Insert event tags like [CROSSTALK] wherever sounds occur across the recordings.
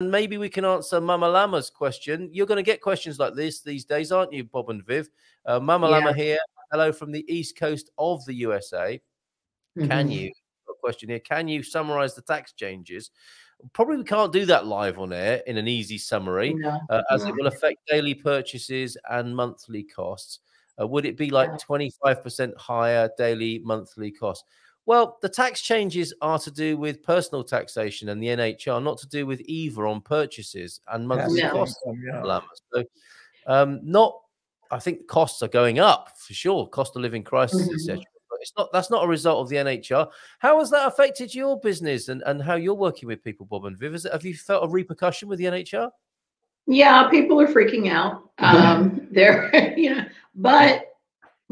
maybe we can answer Mama Lama's question. You're going to get questions like this these days, aren't you, Bob and Viv? Uh, Mama yeah. Lama here. Hello from the east coast of the USA. Mm-hmm. Can you? A question here. Can you summarize the tax changes? Probably we can't do that live on air in an easy summary, uh, as it will affect daily purchases and monthly costs. Uh, would it be like 25% higher daily monthly costs? Well, the tax changes are to do with personal taxation and the NHR, not to do with either on purchases and monthly yeah. costs. Yeah. So, um, not, I think costs are going up for sure, cost of living crisis, mm-hmm. etc. But it's not that's not a result of the NHR. How has that affected your business and, and how you're working with people, Bob and Viv? Is, have you felt a repercussion with the NHR? Yeah, people are freaking out. Um, [LAUGHS] they're, [LAUGHS] you know, but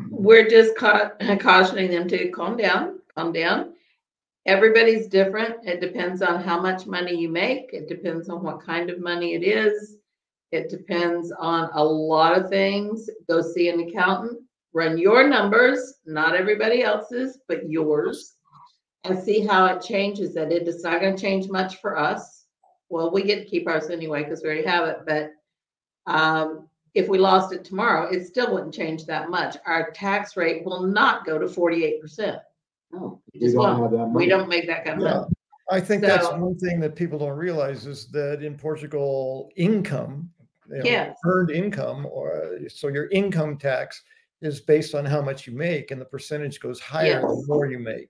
we're just ca- cautioning them to calm down calm down. Everybody's different. It depends on how much money you make. It depends on what kind of money it is. It depends on a lot of things. Go see an accountant, run your numbers, not everybody else's, but yours, and see how it changes that it. It's not going to change much for us. Well, we get to keep ours anyway because we already have it. But um, if we lost it tomorrow, it still wouldn't change that much. Our tax rate will not go to 48%. No, we don't have that money. We don't make that kind of yeah. money. I think so, that's one thing that people don't realize is that in Portugal, income, you know, yes. earned income, or so your income tax is based on how much you make, and the percentage goes higher yes. the more you make.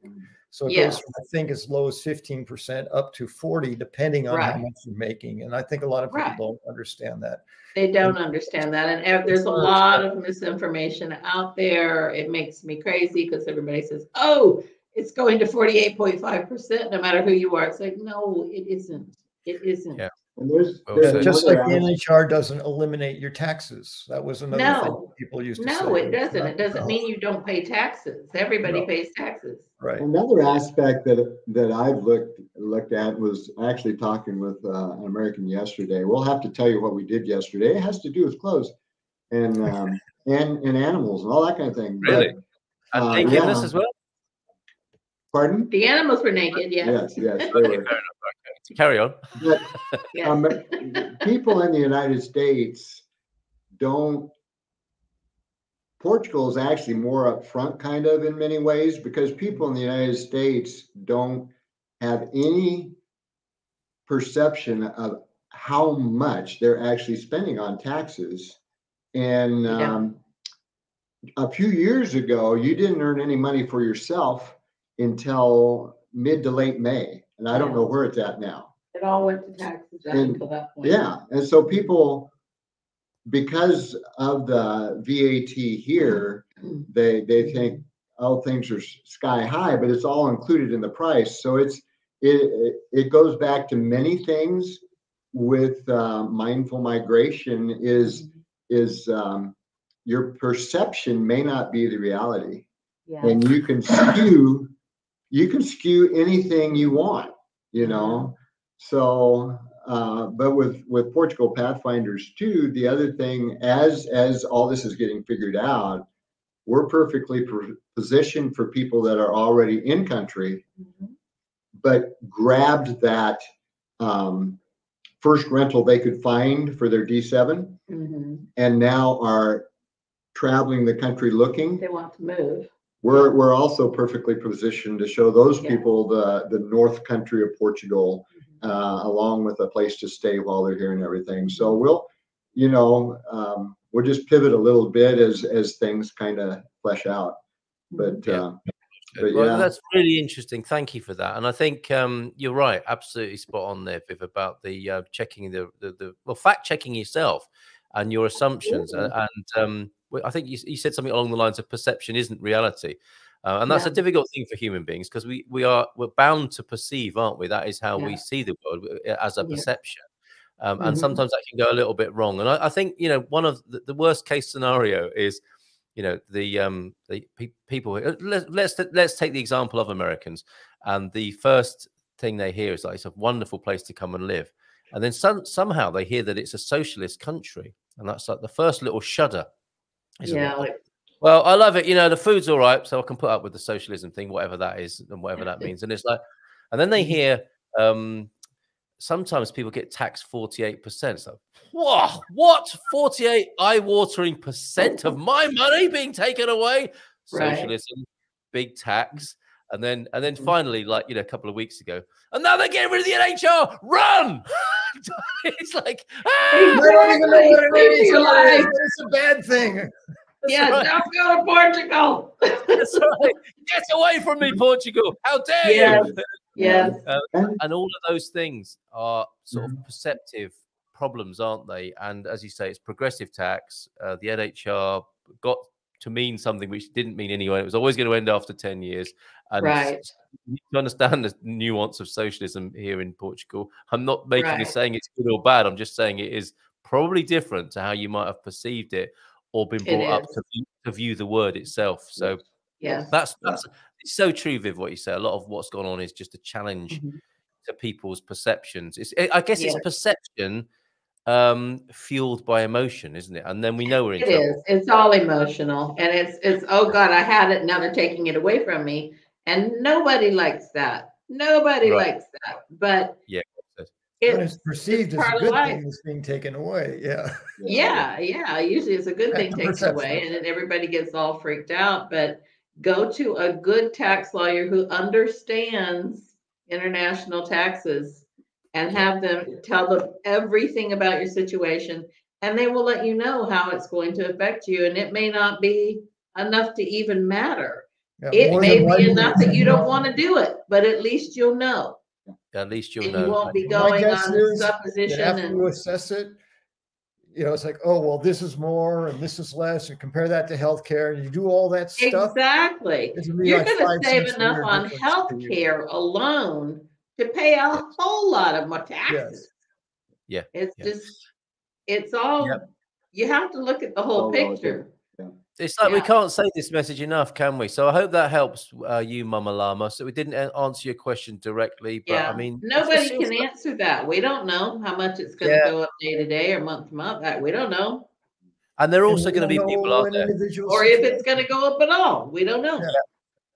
So it yes. goes from I think as low as 15% up to 40, depending on right. how much you're making. And I think a lot of people right. don't understand that. They don't understand that. And there's a lot of misinformation out there. It makes me crazy because everybody says, oh, it's going to 48.5% no matter who you are. It's like, no, it isn't. It isn't. Yeah. And there's, there's just like the NHR doesn't eliminate your taxes. That was another no. thing people used to no, say. No, it doesn't. It doesn't mean you don't pay taxes. Everybody no. pays taxes. Right. Another aspect that that I've looked looked at was actually talking with uh, an American yesterday. We'll have to tell you what we did yesterday. It has to do with clothes and um, and and animals and all that kind of thing. Really? But, and uh, nakedness yeah. as well. Pardon? The animals were naked. Yes. Yes. Yes. They were. Carry on. But, [LAUGHS] um, people in the United States don't. Portugal is actually more upfront, kind of, in many ways, because people in the United States don't have any perception of how much they're actually spending on taxes. And yeah. um, a few years ago, you didn't earn any money for yourself until mid to late May and I don't know where it's at now. It all went to taxes And- until that point. Yeah, and so people, because of the VAT here, they they think all things are sky high, but it's all included in the price. So it's it it, it goes back to many things with uh, mindful migration. Is is um, your perception may not be the reality, Yeah. and you can skew you can skew anything you want, you know. So, uh, but with with Portugal Pathfinders too, the other thing, as as all this is getting figured out, we're perfectly positioned for people that are already in country, mm-hmm. but grabbed that um, first rental they could find for their D7, mm-hmm. and now are traveling the country looking. They want to move we're we're also perfectly positioned to show those yeah. people the the north country of Portugal, mm-hmm. uh, along with a place to stay while they're here and everything. So we'll, you know, um, we'll just pivot a little bit as as things kind of flesh out. But yeah. Uh, but well, yeah. that's really interesting. Thank you for that. And I think um, you're right, absolutely spot on there, Viv, about the uh, checking the, the, the well, fact checking yourself and your assumptions. And, and um, I think you, you, said something along the lines of perception isn't reality. Uh, and that's yeah. a difficult thing for human beings because we we are we're bound to perceive, aren't we? That is how yeah. we see the world as a perception. Um, and mm-hmm. sometimes that can go a little bit wrong. And I, I think you know one of the, the, worst case scenario is, you know, the um the pe- people. Uh, let, let's let's take the example of Americans, and the first thing they hear is that it's a wonderful place to come and live, and then some somehow they hear that it's a socialist country, and that's like the first little shudder yeah. Like, well, I love it. You know, the food's all right, so I can put up with the socialism thing, whatever that is, and whatever that [LAUGHS] means. And it's like, and then they mm-hmm. hear, um, sometimes people get taxed 48%. So, whoa, what? 48 eye watering percent of my money being taken away? Right. Socialism, big tax. And then, and then Mhm. finally, like you know, a couple of weeks ago, and now they're getting rid of the NHR. Run! [LAUGHS] it's like, I ah! don't even know what it Live is. your life. but It's a bad thing. That's Yeah, right. don't go to Portugal. That's right. Get away from me, Portugal! How dare Yes. you? Yes. [LAUGHS] and all of those things are sort Mm-hmm. of perceptive problems, aren't they? And as you say, it's progressive tax. Uh, the NHR got to mean something which didn't mean anyway. It was always going to end after 10 years. And Right. you understand the nuance of socialism here in Portugal. I'm not making Right. it saying it's good or bad. I'm just saying it is probably different to how you might have perceived it or been brought up to view, to view the word itself. So yeah, that's that's it's so true, Viv. What you say. A lot of what's gone on is just a challenge Mhm. to people's perceptions. It's I guess Yeah. it's perception um fueled by emotion, isn't it? And then we know we're in It trouble. is. It's all emotional. And it's it's oh God, I had it, now they're taking it away from me. And nobody likes that. Nobody Right. likes that. But Yeah. When it's it's perceived as a good thing is being taken away. Yeah. yeah, yeah. Usually it's a good thing the taken away, and then everybody gets all freaked out. But go to a good tax lawyer who understands international taxes and have them tell them everything about your situation, and they will let you know how it's going to affect you. And it may not be enough to even matter. Yeah, It may be enough that you don't want to do it, but at least you'll know. At least you'll And know. you won't be going guess on is that supposition After you and assess it, you know, it's like, oh, well, this is more and this is less, and compare that to healthcare, and you do all that stuff. exactly. it's gonna be You're like gonna save enough on difference health care alone to pay a whole lot of more taxes. Yeah, It's yeah. just, it's all, Yep. you have to look at the whole all relative. picture. It's like we can't say this message enough, can we? So I hope that helps uh, you, Mama Llama. So we didn't answer your question directly, but Yeah, I mean, nobody can like- answer that. We don't know how much it's gonna Yeah. go up day to day or month to month. That we don't know. and there are also going to be people out there, Or if it's gonna go up at all. We don't know. Yeah.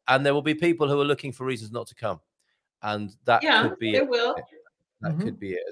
and there will be people who are looking for reasons not to come, and that Yeah, could be it it. will. That Mhm. could be it